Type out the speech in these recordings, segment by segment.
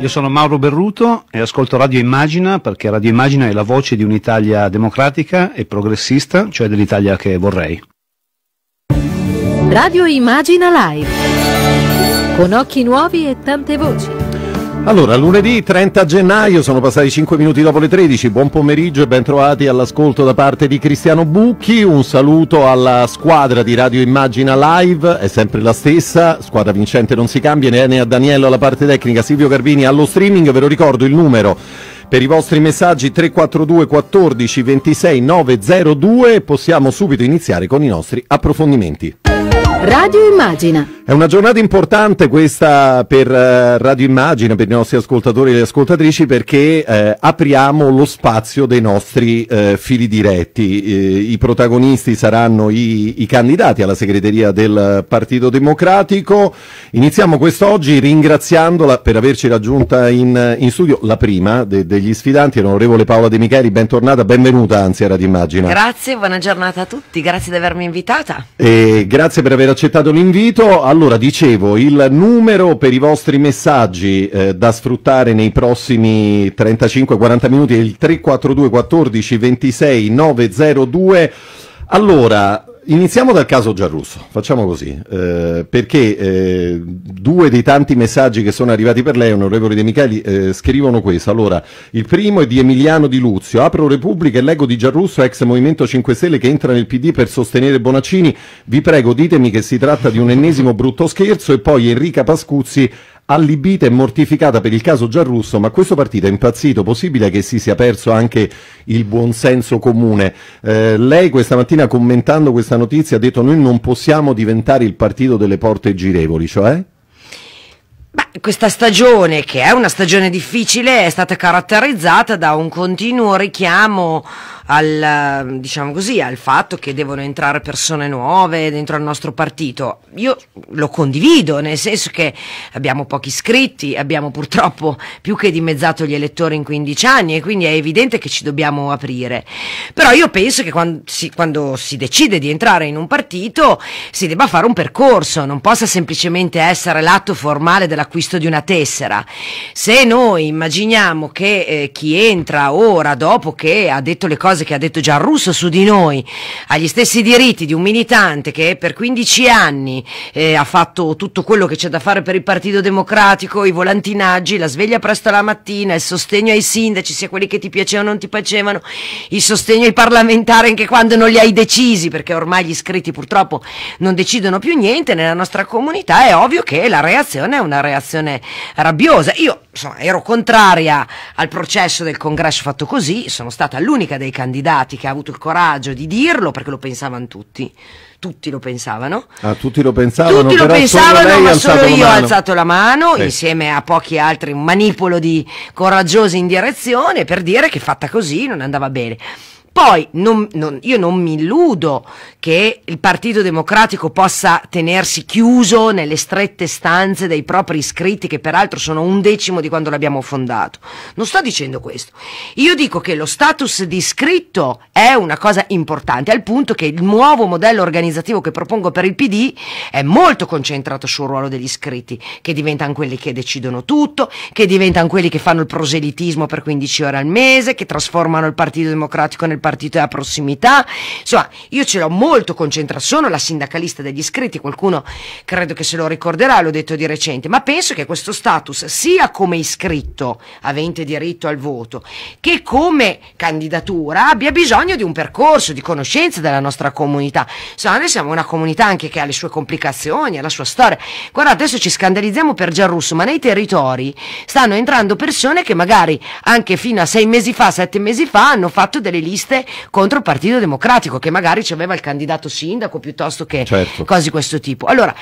Io sono Mauro Berruto e ascolto Radio Immagina perché Radio Immagina è la voce di un'Italia democratica e progressista, cioè dell'Italia che vorrei. Radio Immagina Live. Con occhi nuovi e tante voci. Allora, lunedì 30 gennaio, sono passati 5 minuti dopo le 13, buon pomeriggio e ben trovati all'ascolto da parte di Cristiano Bucchi, un saluto alla squadra di Radio Immagina Live, è sempre la stessa, squadra vincente non si cambia, ne a Daniello alla parte tecnica, Silvio Garbini allo streaming, ve lo ricordo il numero per i vostri messaggi 342 14 26 902 possiamo subito iniziare con i nostri approfondimenti. Radio Immagina. È una giornata importante questa per uh, Radio Immagina, per i nostri ascoltatori e le ascoltatrici, perché uh, apriamo lo spazio dei nostri uh, fili diretti. I protagonisti saranno i, i, candidati alla segreteria del Partito Democratico. Iniziamo quest'oggi ringraziandola per averci raggiunta in, in studio, la prima de, degli sfidanti, l'onorevole Paola De Micheli, bentornata, benvenuta anzi a Radio Immagina. Grazie, buona giornata a tutti, grazie di avermi invitata. E grazie per aver accettato l'invito. Allora, dicevo, il numero per i vostri messaggi eh, da sfruttare nei prossimi 35-40 minuti è il 342 14 26 902. Allora, Iniziamo dal caso Giarrusso, facciamo così, eh, perché eh, due dei tanti messaggi che sono arrivati per lei, onorevole De Micheli, eh, scrivono questo. Allora, il primo è di Emiliano Di Luzio, apro Repubblica e leggo di Giarrusso, ex Movimento 5 Stelle, che entra nel PD per sostenere Bonaccini. Vi prego, ditemi che si tratta di un ennesimo brutto scherzo e poi Enrica Pascuzzi allibita e mortificata per il caso Giarrusso, ma questo partito è impazzito, possibile che si sia perso anche il buonsenso comune. Eh, lei questa mattina commentando questa notizia ha detto noi non possiamo diventare il partito delle porte girevoli, cioè? Beh, questa stagione, che è una stagione difficile, è stata caratterizzata da un continuo richiamo al, diciamo così, al fatto che devono entrare persone nuove dentro il nostro partito. Io lo condivido, nel senso che abbiamo pochi iscritti, abbiamo purtroppo più che dimezzato gli elettori in 15 anni e quindi è evidente che ci dobbiamo aprire. Però io penso che quando si, quando si decide di entrare in un partito si debba fare un percorso, non possa semplicemente essere l'atto formale dell'acquisto di una tessera. Se noi immaginiamo che eh, chi entra ora, dopo che ha detto le cose cose che ha detto già Russo su di noi, ha gli stessi diritti di un militante che per 15 anni eh, ha fatto tutto quello che c'è da fare per il Partito Democratico, i volantinaggi, la sveglia presto la mattina, il sostegno ai sindaci, sia quelli che ti piacevano o non ti piacevano, il sostegno ai parlamentari anche quando non li hai decisi, perché ormai gli iscritti purtroppo non decidono più niente nella nostra comunità, è ovvio che la reazione è una reazione rabbiosa. Io insomma, ero contraria al processo del congresso fatto così, sono stata l'unica dei candidati che ha avuto il coraggio di dirlo perché lo pensavano tutti. Tutti lo pensavano. Ah, tutti lo pensavano. Tutti lo pensavano, solo ma solo io ho alzato la mano Sì. insieme a pochi altri, un manipolo di coraggiosi in direzione per dire che fatta così non andava bene. Poi non- non- io non mi illudo che il Partito Democratico possa tenersi chiuso nelle strette stanze dei propri iscritti, che peraltro sono un decimo di quando l'abbiamo fondato. Non sto dicendo questo. Io dico che lo status di iscritto è una cosa importante, al punto che il nuovo modello organizzativo che propongo per il PD è molto concentrato sul ruolo degli iscritti, che diventano quelli che decidono tutto, che diventano quelli che fanno il proselitismo per 15 ore al mese, che trasformano il Partito Democratico nel partito della prossimità. Insomma, io ce l'ho molto concentrato, sono la sindacalista degli iscritti, qualcuno credo che se lo ricorderà, l'ho detto di recente, ma penso che questo status sia come iscritto, avente diritto al voto, che come candidatura abbia bisogno di un percorso di conoscenza della nostra comunità. Insomma, noi siamo una comunità anche che ha le sue complicazioni, ha la sua storia. Guardate, adesso ci scandalizziamo per Giarrusso, ma nei territori stanno entrando persone che magari anche fino a sei mesi fa, sette mesi fa, hanno fatto delle liste contro il Partito Democratico, che magari ci aveva il candidato sindaco piuttosto che Certo. cose di questo tipo. Allora,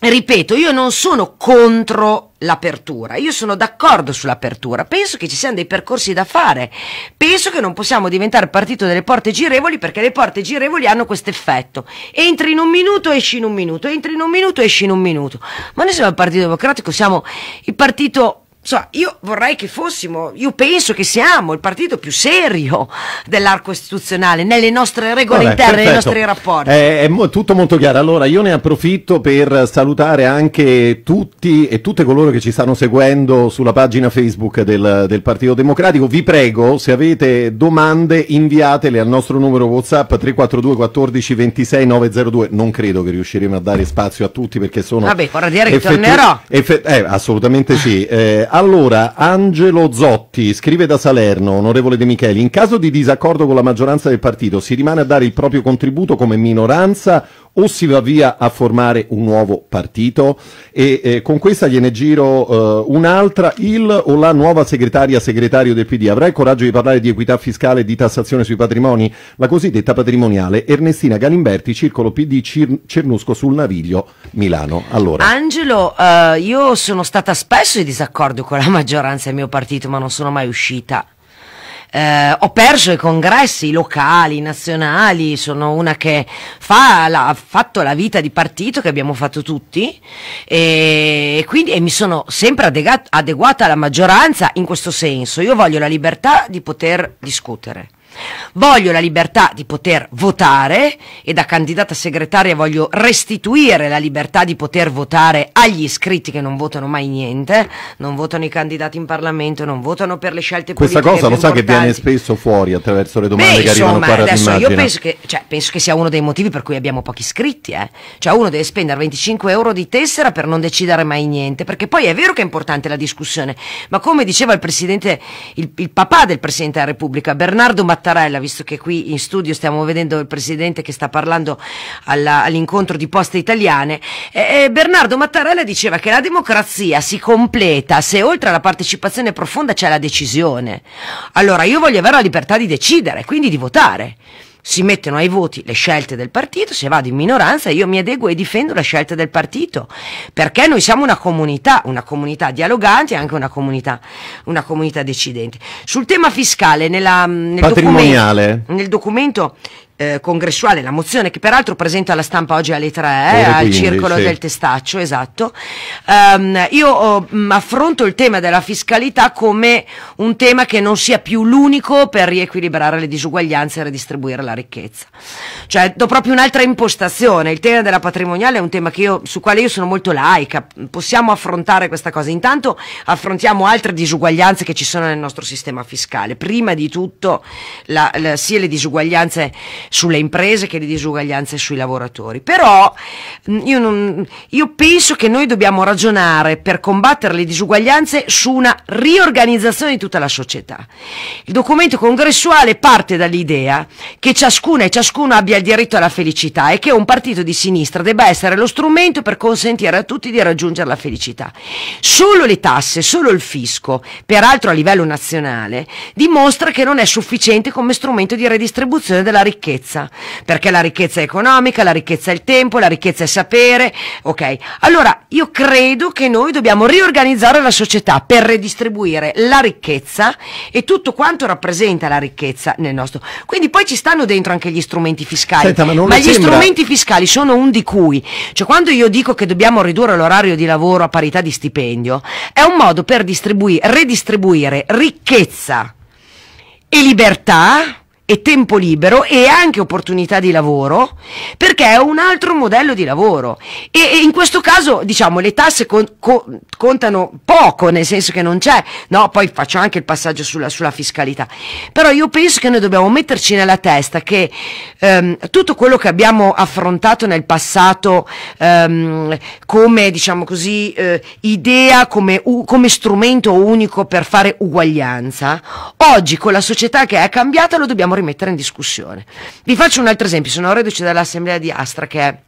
ripeto, io non sono contro l'apertura, io sono d'accordo sull'apertura, penso che ci siano dei percorsi da fare, penso che non possiamo diventare partito delle porte girevoli perché le porte girevoli hanno questo effetto, entri in un minuto, esci in un minuto, entri in un minuto, esci in un minuto, ma noi siamo il Partito Democratico, siamo il partito insomma, io vorrei che fossimo, io penso che siamo il partito più serio dell'arco istituzionale nelle nostre regole Vabbè, interne, nei perfetto. nostri rapporti. È, è mo- tutto molto chiaro. Allora, io ne approfitto per salutare anche tutti e tutte coloro che ci stanno seguendo sulla pagina Facebook del, del Partito Democratico. Vi prego, se avete domande, inviatele al nostro numero WhatsApp 342 14 26 902. Non credo che riusciremo a dare spazio a tutti perché sono. Vabbè, vorrà dire che tornerò. eh, assolutamente sì. Eh, allora, Angelo Zotti scrive da Salerno, onorevole De Micheli, in caso di disaccordo con la maggioranza del partito, si rimane a dare il proprio contributo come minoranza o si va via a formare un nuovo partito? E eh, con questa gliene giro eh, un'altra, il o la nuova segretaria segretario del PD avrà il coraggio di parlare di equità fiscale e di tassazione sui patrimoni? La cosiddetta patrimoniale Ernestina Galimberti, Circolo PD Cir- Cernusco sul Naviglio, Milano. Allora. Angelo, eh, io sono stata spesso in disaccordo con la maggioranza del mio partito, ma non sono mai uscita. Eh, ho perso i congressi locali, nazionali, sono una che fa la- ha fatto la vita di partito che abbiamo fatto tutti e, quindi e mi sono sempre adeguata alla maggioranza in questo senso. Io voglio la libertà di poter discutere. Voglio la libertà di poter votare e da candidata segretaria voglio restituire la libertà di poter votare agli iscritti che non votano mai niente, non votano i candidati in Parlamento, non votano per le scelte Questa politiche cosa lo sa che viene spesso fuori attraverso le domande Beh, che arrivano qua adesso io penso che, cioè, penso che sia uno dei motivi per cui abbiamo pochi iscritti, eh. Cioè uno deve spendere 25 euro di tessera per non decidere mai niente, perché poi è vero che è importante la discussione, ma come diceva il presidente, il, il papà del Presidente della Repubblica, Bernardo Mattarella, visto che qui in studio stiamo vedendo il Presidente che sta parlando all'incontro di Poste Italiane, eh, eh, Bernardo Mattarella diceva che la democrazia si completa se oltre alla partecipazione profonda c'è la decisione. Allora io voglio avere la libertà di decidere, quindi di votare. Si mettono ai voti le scelte del partito, se vado in minoranza io mi adeguo e difendo le scelte del partito, perché noi siamo una comunità, una comunità dialogante e anche una comunità, una comunità decidente. Sul tema fiscale, nella, nel Patrimoniale. documento, nel documento eh, congressuale, la mozione che peraltro presento alla stampa oggi alle 3 eh, al 15, circolo sì. del testaccio, esatto, ehm, io oh, mh, affronto il tema della fiscalità come un tema che non sia più l'unico per riequilibrare le disuguaglianze e redistribuire la ricchezza. Cioè, do proprio un'altra impostazione. Il tema della patrimoniale è un tema che io, su quale io sono molto laica. Possiamo affrontare questa cosa. Intanto affrontiamo altre disuguaglianze che ci sono nel nostro sistema fiscale. Prima di tutto, la- la- sia le disuguaglianze sulle imprese che le disuguaglianze sui lavoratori. Però mh, io, non- io penso che noi dobbiamo ragionare per combattere le disuguaglianze su una riorganizzazione di tutta la società. Il documento congressuale parte dall'idea che ciascuna e ciascuno abbia il diritto alla felicità e che un partito di sinistra debba essere lo strumento per consentire a tutti di raggiungere la felicità. Solo le tasse, solo il fisco, peraltro a livello nazionale, dimostra che non è sufficiente come strumento di redistribuzione della ricchezza, perché la ricchezza è economica, la ricchezza è il tempo, la ricchezza è sapere, ok? Allora, io credo che noi dobbiamo riorganizzare la società per redistribuire la ricchezza e tutto quanto rappresenta la ricchezza nel nostro. Quindi poi ci stanno dentro anche gli strumenti fiscali. Senta, ma le gli sembra- strumenti fiscali sono un di cui, cioè quando io dico che dobbiamo ridurre l'orario di lavoro a parità di stipendio, è un modo per distribui- redistribuire ricchezza e libertà e tempo libero e anche opportunità di lavoro perché è un altro modello di lavoro. E, e in questo caso diciamo le tasse con- co- contano poco nel senso che non c'è. No poi faccio anche il passaggio sulla, sulla fiscalità. Però io penso che noi dobbiamo metterci nella testa che ehm, tutto quello che abbiamo affrontato nel passato ehm, come diciamo così eh, idea come, u- come strumento unico per fare uguaglianza oggi con la società che è cambiata lo dobbiamo rimettere in discussione vi faccio un altro esempio sono reduce dall'assemblea di Astra che è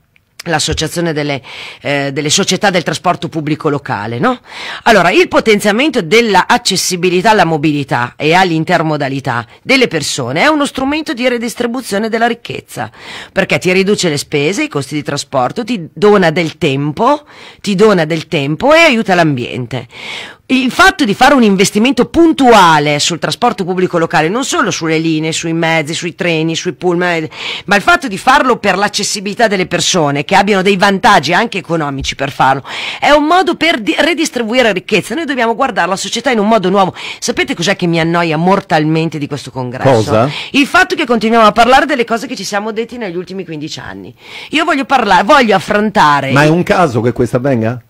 l'associazione delle, eh, delle società del trasporto pubblico locale, no? Allora, il potenziamento dell'accessibilità alla mobilità e all'intermodalità delle persone è uno strumento di redistribuzione della ricchezza, perché ti riduce le spese, i costi di trasporto, ti dona del tempo, ti dona del tempo e aiuta l'ambiente. Il fatto di fare un investimento puntuale sul trasporto pubblico locale, non solo sulle linee, sui mezzi, sui treni, sui pullman, ma il fatto di farlo per l'accessibilità delle persone, che abbiano dei vantaggi anche economici per farlo, è un modo per di- redistribuire ricchezza. Noi dobbiamo guardare la società in un modo nuovo. Sapete cos'è che mi annoia mortalmente di questo congresso? Cosa? Il fatto che continuiamo a parlare delle cose che ci siamo detti negli ultimi 15 anni. Io voglio parlare, voglio affrontare. Ma è un caso che questo avvenga?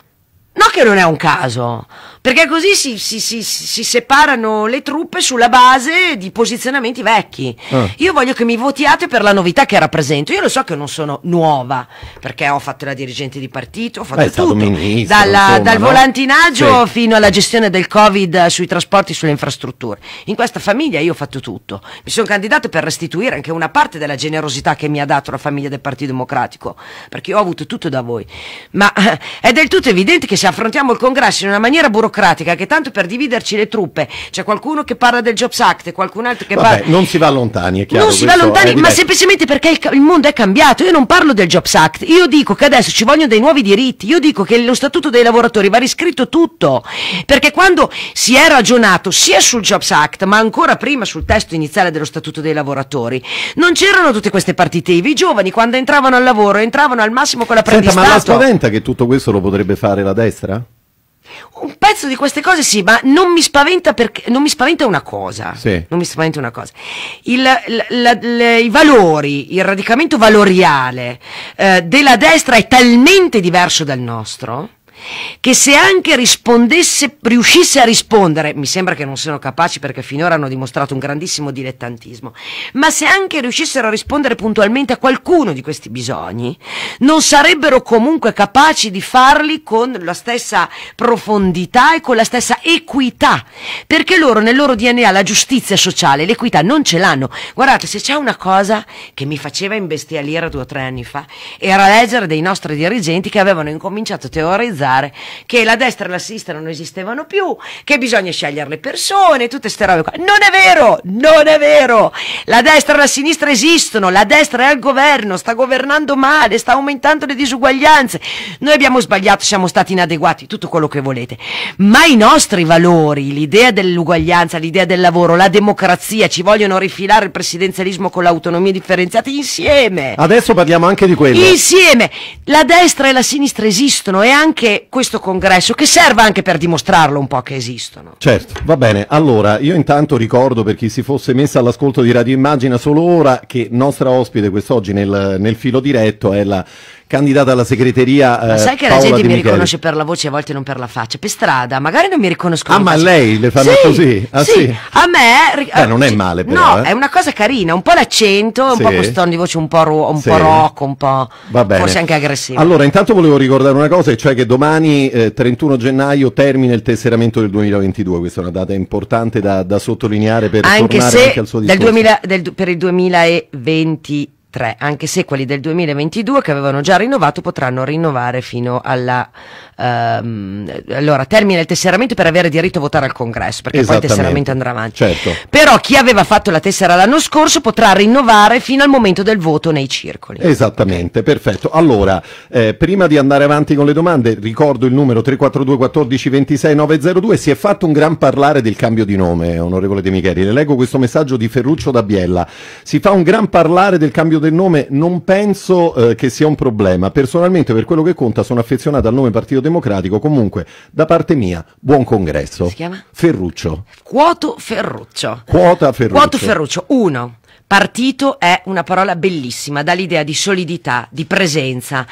No che non è un caso, perché così si, si- si- si separano le truppe sulla base di posizionamenti vecchi. Ah. Io voglio che mi votiate per la novità che rappresento. Io lo so che non sono nuova, perché ho fatto la dirigente di partito, ho fatto Beh, tutto, ministro, Dalla- insomma, dal no? volantinaggio Sì. fino alla gestione del Covid sui trasporti sulle infrastrutture. In questa famiglia io ho fatto tutto. Mi sono candidato per restituire anche una parte della generosità che mi ha dato la famiglia del Partito Democratico, perché io ho avuto tutto da voi. Ma eh, è del tutto evidente che se affrontiamo il congresso in una maniera burocratica, che tanto per dividerci le truppe c'è qualcuno che parla del Jobs Act e qualcun altro che Vabbè, parla... non si va lontani, è chiaro. Non si va lontani, ma evidente. semplicemente perché il, il mondo è cambiato. Io non parlo del Jobs Act, io dico che adesso ci vogliono dei nuovi diritti, io dico che lo statuto dei lavoratori va riscritto tutto. Perché quando si è ragionato sia sul Jobs Act, ma ancora prima sul testo iniziale dello statuto dei lavoratori, non c'erano tutte queste partite IVA. I giovani quando entravano al lavoro entravano al massimo con Senta, ma la spaventa che tutto questo lo potrebbe fare la destra? Un pezzo di queste cose sì, ma non mi spaventa perché non mi spaventa una cosa. Sì. Non mi spaventa una cosa. Il- la- la- le- I valori, il radicamento valoriale eh, della destra è talmente diverso dal nostro che se anche riuscisse a rispondere, mi sembra che non siano capaci perché finora hanno dimostrato un grandissimo dilettantismo, ma se anche riuscissero a rispondere puntualmente a qualcuno di questi bisogni, non sarebbero comunque capaci di farli con la stessa profondità e con la stessa equità, perché loro nel loro DNA la giustizia sociale, l'equità non ce l'hanno. Guardate, se c'è una cosa che mi faceva imbestialire due o tre anni fa, era leggere dei nostri dirigenti che avevano incominciato a teorizzare che la destra e la sinistra non esistevano più, che bisogna scegliere le persone, tutte queste robe qua. Non è vero, non è vero. La destra e la sinistra esistono, la destra è al governo, sta governando male, sta aumentando le disuguaglianze. Noi abbiamo sbagliato, siamo stati inadeguati, tutto quello che volete. Ma i nostri valori, l'idea dell'uguaglianza, l'idea del lavoro, la democrazia, ci vogliono rifilare il presidenzialismo con l'autonomia differenziata insieme. Adesso parliamo anche di quello. Insieme, la destra e la sinistra esistono e anche questo congresso che serve anche per dimostrarlo un po' che esistono. Certo, va bene. Allora, io intanto ricordo per chi si fosse messa all'ascolto di Radio Immagina solo ora che nostra ospite quest'oggi nel, nel filo diretto è la candidata alla segreteria Ma eh, sai che la Paola gente De mi riconosce per la voce a volte non per la faccia? Per strada, magari non mi riconoscono. Ah, ma faccia. lei le fanno Sì, così? Ah, sì? A me. Beh, non è sì, male però, No, eh. è una cosa carina, un po' l'accento, un Sì. po' questo tono di voce un po', ro- un Sì. po' rock, un po'. Forse anche aggressivo. Allora, intanto volevo ricordare una cosa, e cioè che domani, eh, 31 gennaio, termina il tesseramento del 2022. Questa è una data importante da, da sottolineare per anche tornare se anche al suo discorso. 2000 del- per il 2023, anche se quelli del 2022 che avevano già rinnovato potranno rinnovare fino alla ehm, allora termina il tesseramento per avere diritto a votare al congresso, perché poi il tesseramento andrà avanti. Certo. Però chi aveva fatto la tessera l'anno scorso potrà rinnovare fino al momento del voto nei circoli. Esattamente, perfetto. Allora, eh, prima di andare avanti con le domande, ricordo il numero 342 14 26 902. Si è fatto un gran parlare del cambio di nome, onorevole De Micheli. Le leggo questo messaggio di Ferruccio da Biella. Si fa un gran parlare del cambio del nome, non penso eh, che sia un problema. Personalmente, per quello che conta, sono affezionato al nome Partito Democratico. Comunque, da parte mia, buon congresso. Si chiama? Ferruccio. Quoto Ferruccio. Quota Ferruccio. Quoto Ferruccio, uno. Partito è una parola bellissima, dà l'idea di solidità, di presenza.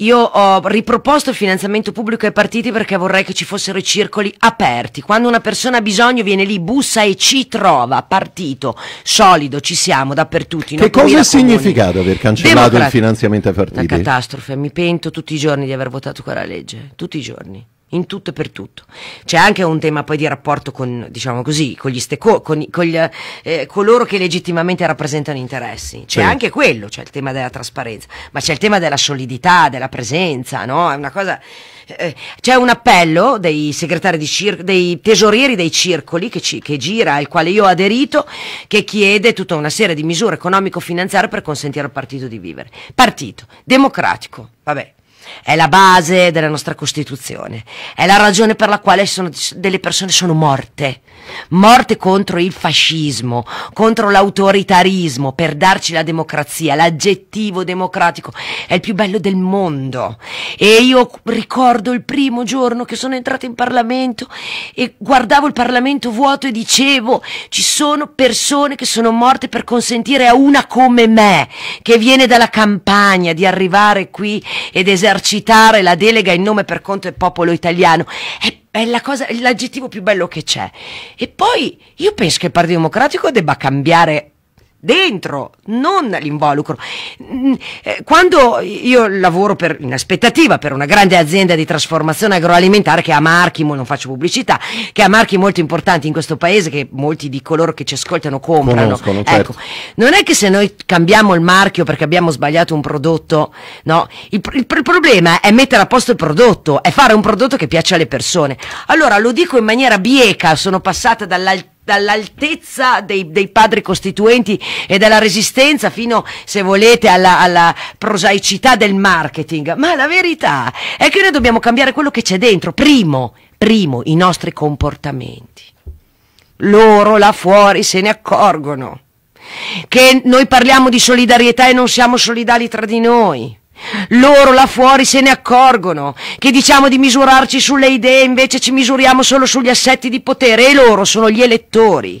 Io ho riproposto il finanziamento pubblico ai partiti perché vorrei che ci fossero i circoli aperti. Quando una persona ha bisogno viene lì, bussa e ci trova. Partito, solido, ci siamo dappertutto. in Che cosa 8.000 è comuni. significato aver cancellato il Democratico. finanziamento ai Una partiti? catastrofe, mi pento tutti i giorni di aver votato quella legge, tutti i giorni. In tutto e per tutto. C'è anche un tema poi di rapporto con, diciamo così, con gli steko- con, con gli, eh, coloro che legittimamente rappresentano interessi. C'è Sì. anche quello, c'è il tema della trasparenza, ma c'è il tema della solidità, della presenza, no? È una cosa. eh, c'è un appello dei segretari di cir- dei tesorieri dei circoli che, ci- che gira, al quale io ho aderito, che chiede tutta una serie di misure economico-finanziarie per consentire al partito di vivere. Partito democratico, vabbè. È la base della nostra Costituzione, è la ragione per la quale sono, delle persone sono morte, morte contro il fascismo, contro l'autoritarismo, per darci la democrazia, l'aggettivo democratico è il più bello del mondo. E io ricordo il primo giorno che sono entrata in Parlamento e guardavo il Parlamento vuoto e dicevo ci sono persone che sono morte per consentire a una come me, che viene dalla campagna, di arrivare qui ed esercitare la delega in nome per conto del popolo italiano. È è la cosa, l'aggettivo più bello che c'è. E poi io penso che il Partito Democratico debba cambiare dentro, non l'involucro. Mm, eh, quando io lavoro per, in aspettativa per una grande azienda di trasformazione agroalimentare che ha marchi, non faccio pubblicità, che ha marchi molto importanti in questo paese che molti di coloro che ci ascoltano comprano. Conoscono, certo. ecco, non è che se noi cambiamo il marchio perché abbiamo sbagliato un prodotto, no, il, il, il problema è mettere a posto il prodotto, è fare un prodotto che piace alle persone. Allora lo dico in maniera bieca, sono passata dall'altezza dall'altezza dei, dei, padri costituenti e della resistenza fino, se volete, alla, alla, prosaicità del marketing. Ma la verità è che noi dobbiamo cambiare quello che c'è dentro. Primo, primo, i nostri comportamenti. Loro là fuori se ne accorgono che noi parliamo di solidarietà e non siamo solidali tra di noi. Loro là fuori se ne accorgono che diciamo di misurarci sulle idee, invece ci misuriamo solo sugli assetti di potere e loro sono gli elettori.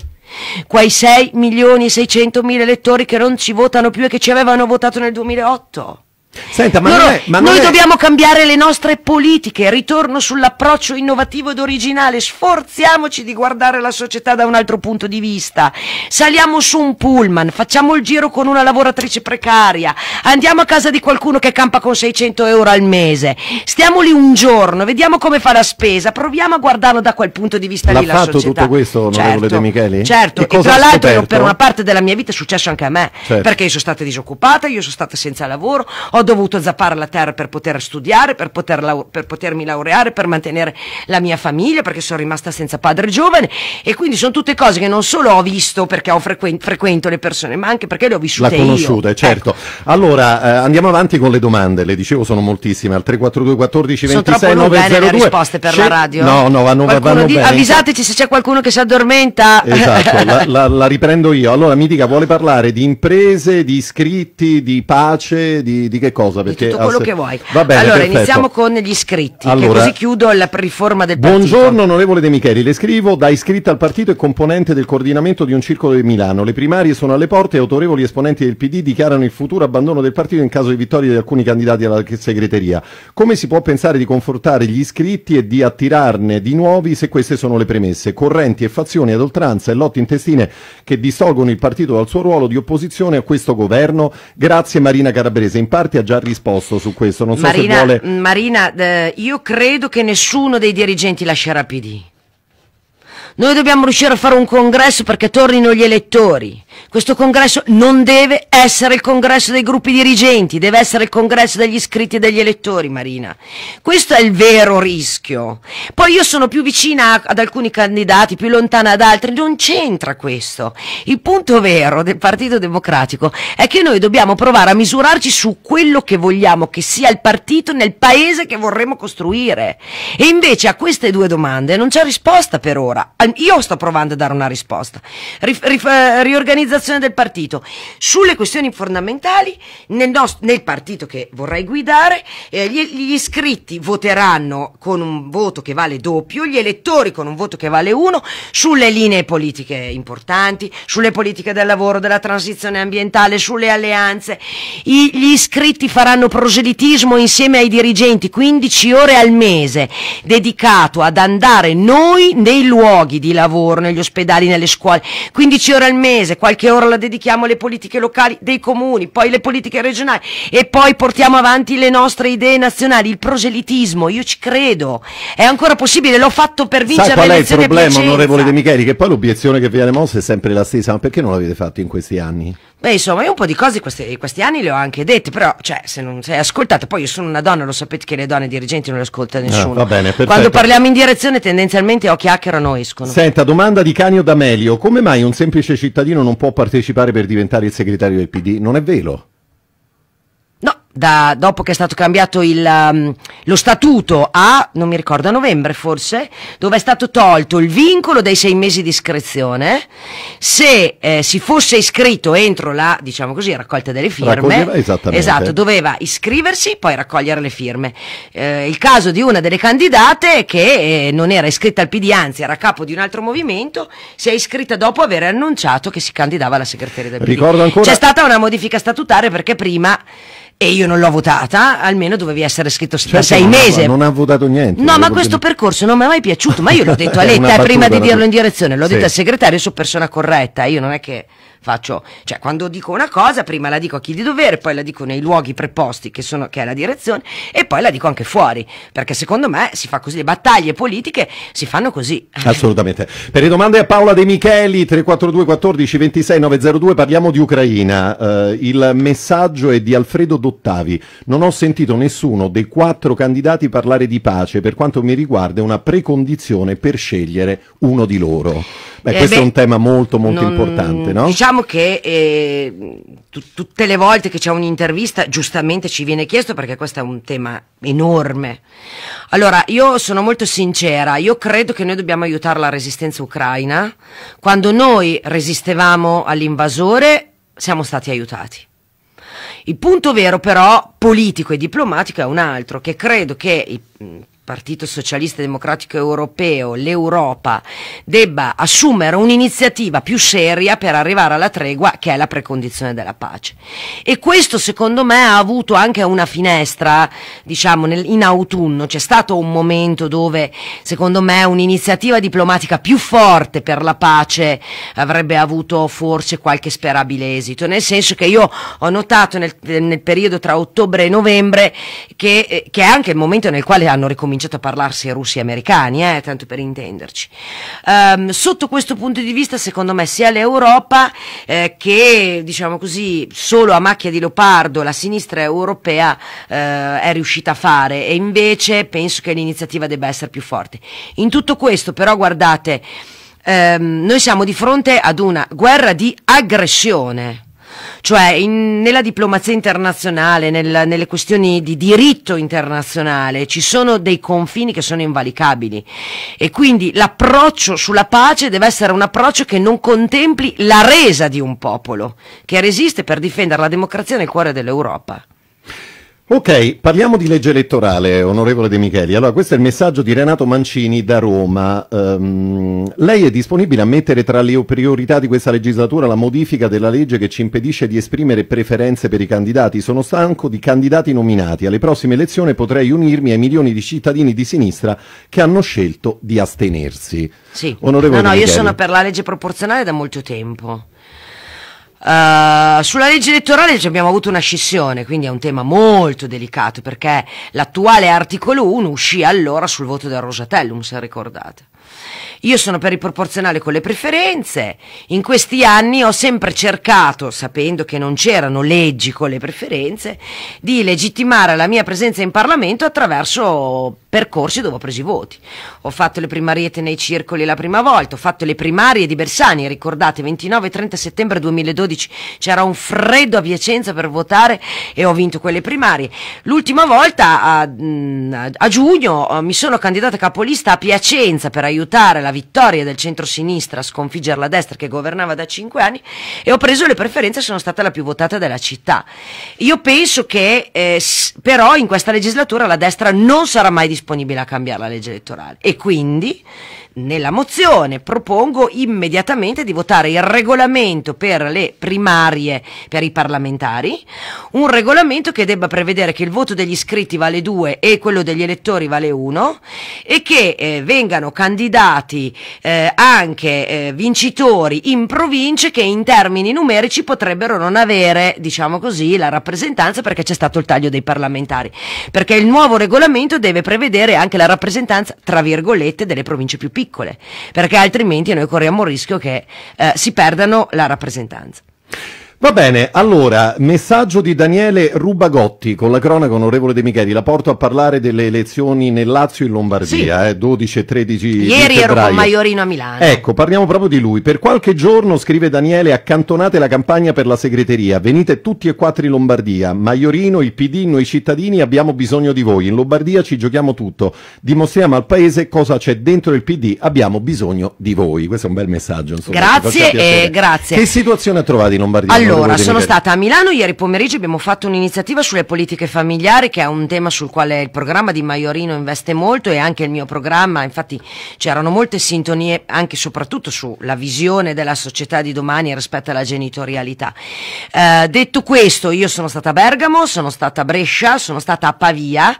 Quei 6 milioni e 600 mila elettori che non ci votano più e che ci avevano votato nel 2008. Senta, ma Loro- non è, ma non noi è- dobbiamo cambiare le nostre politiche, ritorno sull'approccio innovativo ed originale, sforziamoci di guardare la società da un altro punto di vista, saliamo su un pullman, facciamo il giro con una lavoratrice precaria, andiamo a casa di qualcuno che campa con 600 euro al mese, stiamo lì un giorno, vediamo come fa la spesa, proviamo a guardarlo da quel punto di vista L'ha lì la fatto società. tutto questo, onorevole certo, De Micheli? Certo, E e, tra l'altro per una parte della mia vita è successo anche a me, Certo. perché io sono stata disoccupata, io sono stata senza lavoro, ho dovuto zappare la terra per poter studiare, per, poter lau- per potermi laureare, per mantenere la mia famiglia, perché sono rimasta senza padre giovane e quindi sono tutte cose che non solo ho visto perché ho frequen- frequento le persone, ma anche perché le ho vissute conosciuta, io. certo. Ecco. Allora, eh, andiamo avanti con le domande. Le dicevo, sono moltissime. Al 342 14 Sono 26 troppo lunghe, eh, le 902. risposte per la radio? No, no, vanno, Qualcuno vanno di- bene. Avvisateci se c'è qualcuno che si addormenta. Esatto, la, la- la riprendo io. Allora, mi dica, vuole parlare di imprese, di iscritti, di pace, di, di che cosa? Di Perché tutto ha quello se- che vuoi. Va bene, allora, perfetto. iniziamo con gli iscritti, che Allora- così chiudo la riforma del partito. Buongiorno onorevole De Micheli, le scrivo da iscritta al partito e componente del coordinamento di un circolo di Milano. Le primarie sono alle porte e autorevoli esponenti del PD dichiarano il futuro abbandono del partito in caso di vittoria di alcuni candidati alla segreteria. Come si può pensare di confortare gli iscritti e di attirarne di nuovi se queste sono le premesse? Correnti e fazioni ad oltranza e lotte intestine che distolgono il partito dal suo ruolo di opposizione a questo governo? Grazie Marina Calabrese, in parte ha già risposto su questo, non so Marina, se vuole... Marina, eh, io credo che nessuno dei dirigenti lascerà PD. Noi dobbiamo riuscire a fare un congresso perché tornino gli elettori. Questo congresso non deve essere il congresso dei gruppi dirigenti, deve essere il congresso degli iscritti e degli elettori, Marina. Questo è il vero rischio. Poi io sono più vicina ad alcuni candidati, più lontana ad altri, non c'entra questo. Il punto vero del Partito Democratico è che noi dobbiamo provare a misurarci su quello che vogliamo che sia il partito nel paese che vorremmo costruire. E invece a queste due domande non c'è risposta per ora. Io sto provando a dare una risposta. Rif- rif- eh, riorganizzazione del partito. Sulle questioni fondamentali, nel, nos- nel partito che vorrei guidare, eh, gli, gli iscritti voteranno con un voto che vale doppio, gli elettori con un voto che vale uno, sulle linee politiche importanti, sulle politiche del lavoro, della transizione ambientale, sulle alleanze. I- gli iscritti faranno proselitismo insieme ai dirigenti, 15 ore al mese, dedicato ad andare noi nei luoghi di lavoro, negli ospedali, nelle scuole, 15 ore al mese, qualche ora la dedichiamo alle politiche locali dei comuni, poi le politiche regionali e poi portiamo avanti le nostre idee nazionali, il proselitismo, io ci credo, è ancora possibile, l'ho fatto per vincere Sa qual è il problema, onorevole De Micheli? Che poi l'obiezione che viene mossa è sempre la stessa, ma perché non l'avete fatto in questi anni? Beh, insomma, io un po' di cose questi, questi anni le ho anche dette, però, cioè, se non sei ascoltate, poi io sono una donna, lo sapete che le donne dirigenti non le ascolta nessuno. Ah, va bene, perfetto. Quando parliamo in direzione, tendenzialmente o chiacchierano o escono. Senta, domanda di Canio D'Amelio. Come mai un semplice cittadino non può partecipare per diventare il segretario del PD? Non è vero? Da, dopo che è stato cambiato il, um, lo statuto a, non mi ricordo, a novembre forse, dove è stato tolto il vincolo dei sei mesi di iscrizione, se eh, si fosse iscritto entro la, diciamo così, raccolta delle firme, esatto, doveva iscriversi, poi raccogliere le firme. Eh, il caso di una delle candidate che eh, non era iscritta al PD, anzi era capo di un altro movimento, si è iscritta dopo aver annunciato che si candidava alla segreteria del PD. Ricordo ancora... C'è stata una modifica statutaria perché prima e io non l'ho votata, almeno dovevi essere scritto certo, da sei mesi. Non ha votato niente. No, ma questo dire... percorso non mi è mai piaciuto, ma io l'ho detto a Letta prima di dirlo in direzione, l'ho sì. detto al segretario, sono persona corretta, io non è che faccio, cioè quando dico una cosa prima la dico a chi di dovere, poi la dico nei luoghi preposti che, sono, che è la direzione e poi la dico anche fuori, perché secondo me si fa così, le battaglie politiche si fanno così. Assolutamente. Per le domande a Paola De Micheli, 342 14 26 902, parliamo di Ucraina. Uh, il messaggio è di Alfredo Dottavi. Non ho sentito nessuno dei quattro candidati parlare di pace, per quanto mi riguarda è una precondizione per scegliere uno di loro. Beh, eh questo beh, è un tema molto molto non, importante, no? Diciamo che eh, tutte le volte che c'è un'intervista, giustamente ci viene chiesto perché questo è un tema enorme. Allora, io sono molto sincera, io credo che noi dobbiamo aiutare la resistenza ucraina. Quando noi resistevamo all'invasore, siamo stati aiutati. Il punto vero però, politico e diplomatico, è un altro, che credo che Partito Socialista Democratico Europeo, l'Europa, debba assumere un'iniziativa più seria per arrivare alla tregua che è la precondizione della pace. E questo secondo me ha avuto anche una finestra, diciamo, nel, in autunno, c'è stato un momento dove secondo me un'iniziativa diplomatica più forte per la pace avrebbe avuto forse qualche sperabile esito, nel senso che io ho notato nel, nel periodo tra ottobre e novembre che, eh, che è anche il momento nel quale hanno ricominciato cominciato a parlarsi russi e americani, eh, tanto per intenderci. Um, sotto questo punto di vista, secondo me, sia l'Europa eh, che, diciamo così, solo a macchia di leopardo la sinistra europea eh, è riuscita a fare e invece penso che l'iniziativa debba essere più forte. In tutto questo, però, guardate, ehm, noi siamo di fronte ad una guerra di aggressione cioè in, nella diplomazia internazionale, nel, nelle questioni di diritto internazionale, ci sono dei confini che sono invalicabili e quindi l'approccio sulla pace deve essere un approccio che non contempli la resa di un popolo, che resiste per difendere la democrazia nel cuore dell'Europa. Ok, parliamo di legge elettorale, onorevole De Micheli. Allora, questo è il messaggio di Renato Mancini da Roma. Um, lei è disponibile a mettere tra le priorità di questa legislatura la modifica della legge che ci impedisce di esprimere preferenze per i candidati? Sono stanco di candidati nominati. Alle prossime elezioni potrei unirmi ai milioni di cittadini di sinistra che hanno scelto di astenersi. Sì, onorevole no, no, io sono per la legge proporzionale da molto tempo. Uh, sulla legge elettorale abbiamo avuto una scissione, quindi è un tema molto delicato perché l'attuale articolo 1 uscì allora sul voto del Rosatellum, se ricordate. Io sono per il proporzionale con le preferenze, in questi anni ho sempre cercato, sapendo che non c'erano leggi con le preferenze, di legittimare la mia presenza in Parlamento attraverso percorsi dove ho preso i voti. Ho fatto le primariete nei circoli la prima volta, ho fatto le primarie di Bersani, ricordate, 29 e 30 settembre 2012 c'era un freddo a Vicenza per votare e ho vinto quelle primarie. L'ultima volta a, mm, a giugno mi sono candidata capolista a Piacenza per aiutare la vittoria del centro-sinistra a sconfiggere la destra che governava da cinque anni e ho preso le preferenze sono stata la più votata della città. Io penso che eh, però in questa legislatura la destra non sarà mai disponibile a cambiare la legge elettorale e quindi nella mozione propongo immediatamente di votare il regolamento per le primarie per i parlamentari, un regolamento che debba prevedere che il voto degli iscritti vale 2 e quello degli elettori vale 1 e che eh, vengano candidati eh, anche eh, vincitori in province che in termini numerici potrebbero non avere, diciamo così, la rappresentanza perché c'è stato il taglio dei parlamentari, perché il nuovo regolamento deve prevedere anche la rappresentanza, tra virgolette, delle province più piccole piccole, perché altrimenti noi corriamo il rischio che eh, si perdano la rappresentanza. Va bene, allora, messaggio di Daniele Rubagotti con la cronaca onorevole De Micheli. La porto a parlare delle elezioni nel Lazio e in Lombardia, Sì. eh, 12 e 13 di Ieri ero con Maiorino a Milano. Ecco, parliamo proprio di lui. Per qualche giorno, scrive Daniele, accantonate la campagna per la segreteria. Venite tutti e quattro in Lombardia. Maiorino, il PD, noi cittadini abbiamo bisogno di voi. In Lombardia ci giochiamo tutto. Dimostriamo al paese cosa c'è dentro il PD. Abbiamo bisogno di voi. Questo è un bel messaggio. Insomma, Grazie, eh, grazie. Che situazione ha trovato in Lombardia? Allora, De sono stata a Milano ieri pomeriggio, abbiamo fatto un'iniziativa sulle politiche familiari, che è un tema sul quale il programma di Maiorino investe molto e anche il mio programma, infatti c'erano molte sintonie anche e soprattutto sulla visione della società di domani rispetto alla genitorialità. Eh, detto questo, io sono stata a Bergamo, sono stata a Brescia, sono stata a Pavia,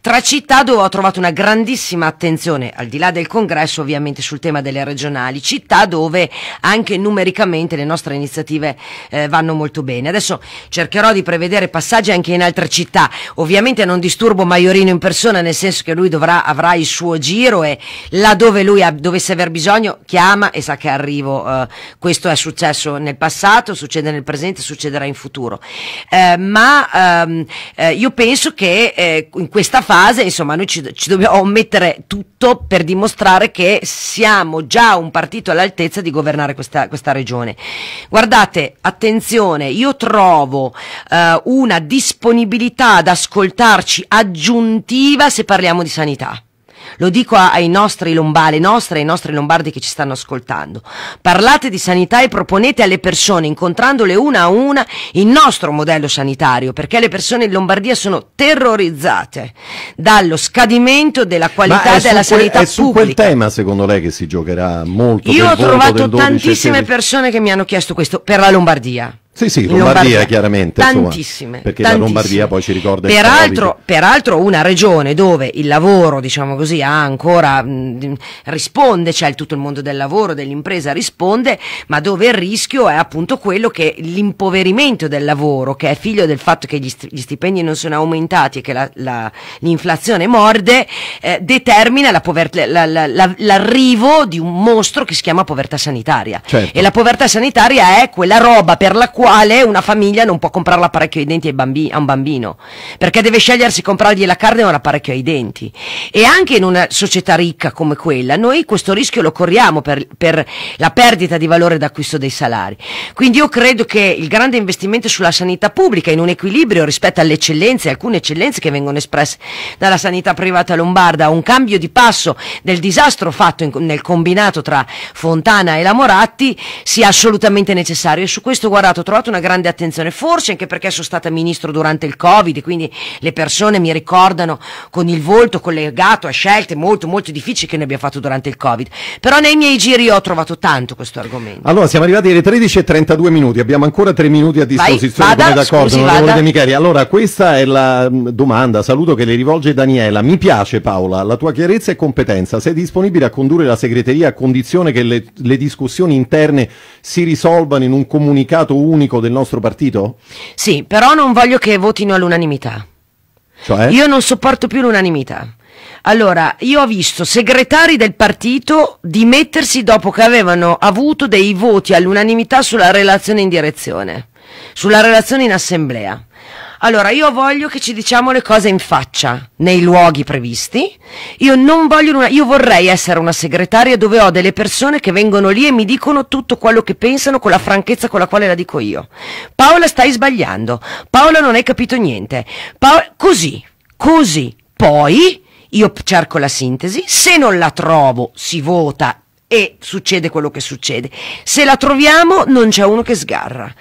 tre città dove ho trovato una grandissima attenzione, al di là del congresso ovviamente sul tema delle regionali, città dove anche numericamente le nostre iniziative eh, vanno molto bene. Adesso cercherò di prevedere passaggi anche in altre città, ovviamente non disturbo Maiorino in persona, nel senso che lui dovrà, avrà il suo giro e laddove lui ha- dovesse aver bisogno chiama e sa che arrivo. eh, questo è successo nel passato, succede nel presente, succederà in futuro. Eh, ma ehm, eh, io penso che eh, in questa fase, insomma, noi ci, ci dobbiamo mettere tutto per dimostrare che siamo già un partito all'altezza di governare questa, questa regione. Guardate, attenzione, io trovo eh, una disponibilità ad ascoltarci aggiuntiva se parliamo di sanità. Lo dico ai nostri lombardi, ai nostri e ai nostri lombardi che ci stanno ascoltando. Parlate di sanità e proponete alle persone, incontrandole una a una, il nostro modello sanitario, perché le persone in Lombardia sono terrorizzate dallo scadimento della qualità della sanità è su quel pubblica. tema, secondo lei, che si giocherà molto Io ho trovato del 12 tantissime 13? persone che mi hanno chiesto questo per la Lombardia. Sì, sì, In Lombardia, chiaramente, insomma, Tantissime. perché la tantissime. Lombardia poi ci ricorda peraltro, peraltro una regione dove il lavoro, diciamo così, ha ancora mh, risponde, c'è il- tutto il mondo del lavoro, dell'impresa risponde, ma dove il rischio è appunto quello che l'impoverimento del lavoro, che è figlio del fatto che gli, st- gli stipendi non sono aumentati e che la- la- l'inflazione morde, eh, determina la pover- la- la- la- l'arrivo di un mostro che si chiama povertà sanitaria. Certo. E la povertà sanitaria è quella roba per la quale una famiglia non può comprare l'apparecchio ai denti ai bambi- a un bambino, perché deve scegliersi comprargli la carne o l'apparecchio ai denti. E anche in una società ricca come quella, noi questo rischio lo corriamo per, per la perdita di valore d'acquisto dei salari. Quindi io credo che il grande investimento sulla sanità pubblica, in un equilibrio rispetto alle eccellenze, alcune eccellenze che vengono espresse dalla sanità privata lombarda, un cambio di passo del disastro fatto in- nel combinato tra Fontana e la Moratti, sia assolutamente necessario. E su questo, guardate, ho una grande attenzione, forse anche perché sono stata ministro durante il Covid, quindi le persone mi ricordano con il volto collegato a scelte molto molto difficili che noi abbiamo fatto durante il Covid. Però nei miei giri ho trovato tanto questo argomento. Allora, siamo arrivati alle 13 e 32 minuti, abbiamo ancora 3 minuti a disposizione, vada, come d'accordo, scusi, onorevole. De Micheli. Allora, questa è la mh, domanda, saluto che le rivolge Daniela. Mi piace Paola, la tua chiarezza e competenza. Sei disponibile a condurre la segreteria a condizione che le, le discussioni interne si risolvano in un comunicato unico del nostro partito? Sì, però non voglio che votino all'unanimità. Cioè? Io non sopporto più l'unanimità. Allora, io ho visto segretari del partito dimettersi dopo che avevano avuto dei voti all'unanimità sulla relazione in direzione, sulla relazione in assemblea. Allora, io voglio che ci diciamo le cose in faccia, nei luoghi previsti. Io non voglio una, io vorrei essere una segretaria dove ho delle persone che vengono lì e mi dicono tutto quello che pensano con la franchezza con la quale la dico io. Paola, stai sbagliando. Paola, non hai capito niente. Paola, così, così. Poi io cerco la sintesi, se non la trovo si vota e succede quello che succede. Se la troviamo non c'è uno che sgarra.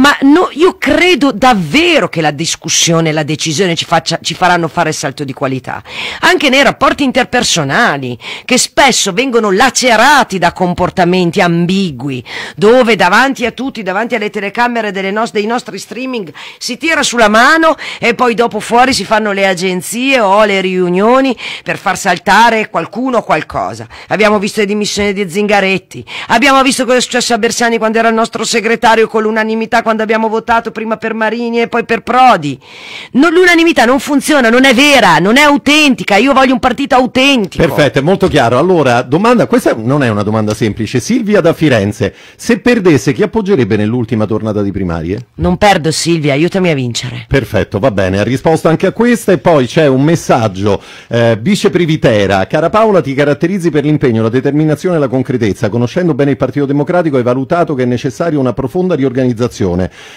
Ma no, io credo davvero che la discussione e la decisione ci, faccia- ci faranno fare salto di qualità. Anche nei rapporti interpersonali, che spesso vengono lacerati da comportamenti ambigui, dove davanti a tutti, davanti alle telecamere nos- dei nostri streaming, si tira sulla mano e poi dopo fuori si fanno le agenzie o le riunioni per far saltare qualcuno o qualcosa. Abbiamo visto le dimissioni di Zingaretti, abbiamo visto cosa è successo a Bersani quando era il nostro segretario con l'unanimità, quando abbiamo votato prima per Marini e poi per Prodi. Non- l'unanimità non funziona, non è vera, non è autentica. Io voglio un partito autentico. Perfetto, è molto chiaro. Allora, domanda, questa non è una domanda semplice. Silvia da Firenze, se perdesse chi appoggerebbe nell'ultima tornata di primarie? Non perdo Silvia, aiutami a vincere. Perfetto, va bene, ha risposto anche a questa e poi c'è un messaggio. Eh, Vice Privitera, cara Paola, ti caratterizzi per l'impegno, la determinazione e la concretezza. Conoscendo bene il Partito Democratico hai valutato che è necessaria una profonda riorganizzazione.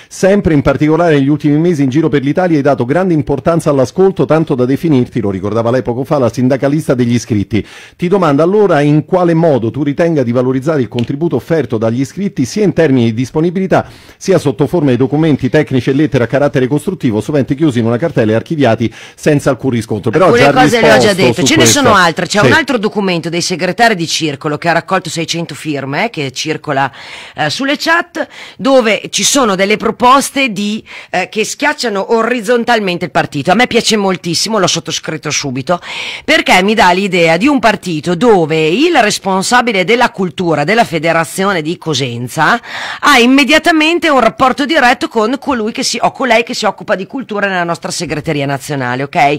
Sempre in particolare negli ultimi mesi in giro per l'Italia hai dato grande importanza all'ascolto, tanto da definirti, lo ricordava lei poco fa, la sindacalista degli iscritti. Ti domando allora in quale modo tu ritenga di valorizzare il contributo offerto dagli iscritti sia in termini di disponibilità sia sotto forma di documenti tecnici e lettere a carattere costruttivo, sovente chiusi in una cartella e archiviati senza alcun riscontro. Però Alcune già cose le ho già su ce ne questo. sono altre. C'è Sì. un altro documento dei segretari di circolo che ha raccolto 600 firme, eh, che circola eh, sulle chat, dove ci sono delle proposte di, eh, che schiacciano orizzontalmente il partito. A me piace moltissimo, l'ho sottoscritto subito, perché mi dà l'idea di un partito dove il responsabile della cultura della federazione di Cosenza ha immediatamente un rapporto diretto con colui che si, o colei che si occupa di cultura nella nostra segreteria nazionale, ok?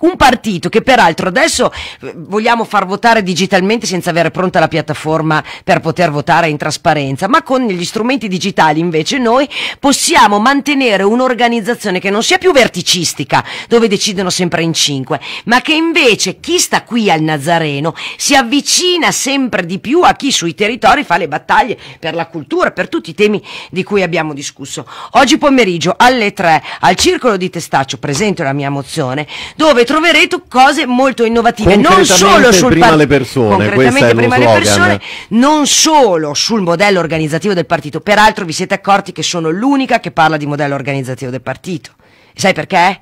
Un partito che peraltro adesso eh, vogliamo far votare digitalmente senza avere pronta la piattaforma per poter votare in trasparenza, ma con gli strumenti digitali invece noi possiamo mantenere un'organizzazione che non sia più verticistica, dove decidono sempre in cinque, ma che invece chi sta qui al Nazareno si avvicina sempre di più a chi sui territori fa le battaglie per la cultura, per tutti i temi di cui abbiamo discusso. Oggi pomeriggio alle 3 al Circolo di Testaccio presento la mia mozione dove troverete cose molto innovative, non solo sul prima le persone, concretamente prima le persone, non solo sul modello organizzativo del partito, peraltro vi siete accorti che sono l'unica che parla di modello organizzativo del partito. E sai perché?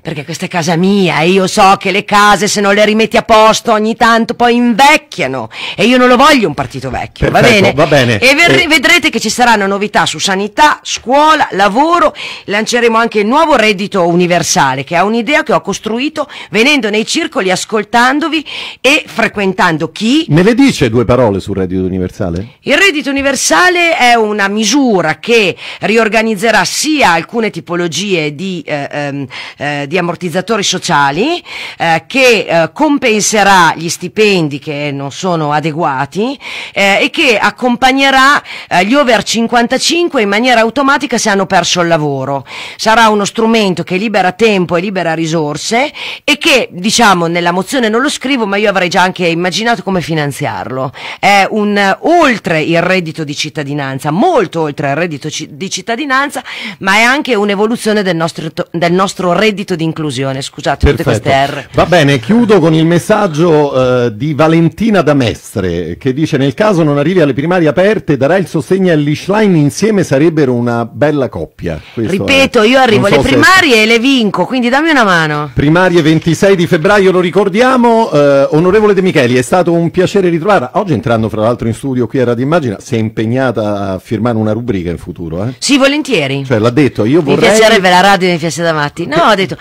Perché questa è casa mia e io so che le case se non le rimetti a posto ogni tanto poi invecchiano e io non lo voglio un partito vecchio, va Perfetto, bene? va bene. E Eh. vedrete che ci saranno novità su sanità, scuola, lavoro, lanceremo anche il nuovo reddito universale che è un'idea che ho costruito venendo nei circoli, ascoltandovi e frequentando chi Me le dice due parole sul reddito universale? il reddito universale è una misura che riorganizzerà sia alcune tipologie di, eh, ehm, eh, di ammortizzatori sociali, eh, che eh, compenserà gli stipendi che non sono adeguati eh, e che accompagnerà eh, gli over 55 in maniera automatica se hanno perso il lavoro. Sarà uno strumento che libera tempo e libera risorse e che, diciamo, nella mozione non lo scrivo, ma io avrei già anche immaginato come finanziarlo. È un oltre il reddito di cittadinanza, molto oltre il reddito di cittadinanza, ma è anche un'evoluzione del nostro, del nostro reddito di inclusione. Scusate tutte queste R. Va bene, chiudo con il messaggio eh, di Valentina da Mestre che dice nel caso non arrivi alle primarie aperte darà il sostegno all'Ishline insieme sarebbero una bella coppia. Questo Ripeto, è- io arrivo alle so se- primarie e le vinco, quindi dammi una mano. Primarie 26 di febbraio, lo ricordiamo. Eh, onorevole De Micheli, è stato un piacere ritrovarla. Oggi entrando fra l'altro in studio qui a Radio Immagina, si è impegnata a firmare una rubrica in futuro, eh? Sì, volentieri. Cioè l'ha detto, io Mi vorrei... piacerebbe la radio mi piace da matti. No, ho detto,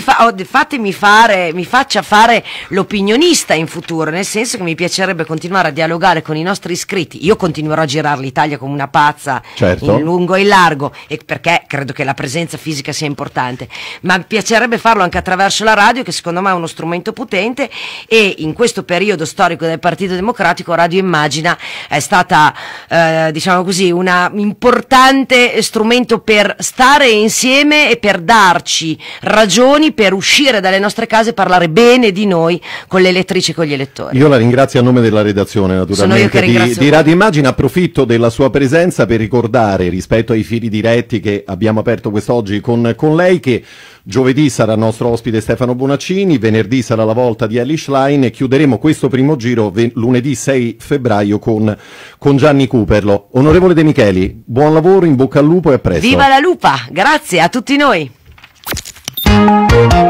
fa- de- fatemi fare, mi faccia fare l'opinionista in futuro, nel senso che mi piacerebbe continuare a dialogare con i nostri iscritti. Io continuerò a girare l'Italia come una pazza Certo. in lungo e in largo, e perché credo che la presenza fisica sia importante, ma mi piacerebbe farlo anche attraverso la radio, che secondo me è uno strumento potente, e in questo periodo storico del Partito Democratico Radio Immagina è stata, eh, diciamo così, una importante strumento per stare insieme e per darci ragioni per uscire dalle nostre case e parlare bene di noi con le elettrici e con gli elettori. Io la ringrazio a nome della redazione naturalmente di, di. Radio Immagine, approfitto della sua presenza per ricordare rispetto ai fili diretti che abbiamo aperto quest'oggi con, con lei che giovedì sarà nostro ospite Stefano Bonaccini, venerdì sarà la volta di Elish Line e chiuderemo questo primo giro lunedì 6 febbraio con, con Gianni Cooperlo. Onorevole De Micheli, buon lavoro, in bocca al lupo e a presto. Viva la lupa! Grazie a tutti noi! Thank you.